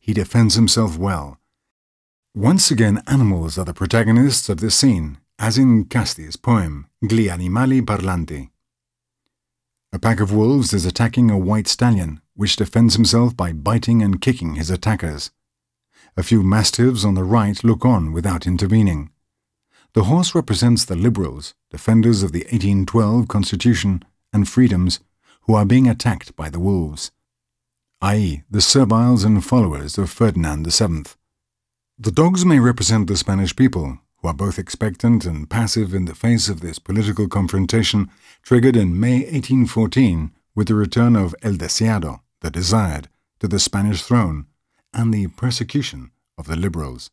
he defends himself well. Once again, animals are the protagonists of this scene, as in Casti's poem, Gli animali parlanti. A pack of wolves is attacking a white stallion, which defends himself by biting and kicking his attackers. A few mastiffs on the right look on without intervening. The horse represents the liberals, defenders of the 1812 Constitution and freedoms, who are being attacked by the wolves, i.e., the serviles and followers of Ferdinand VII. The dogs may represent the Spanish people, who are both expectant and passive in the face of this political confrontation triggered in May 1814 with the return of El Deseado, the desired, to the Spanish throne, and the persecution of the liberals.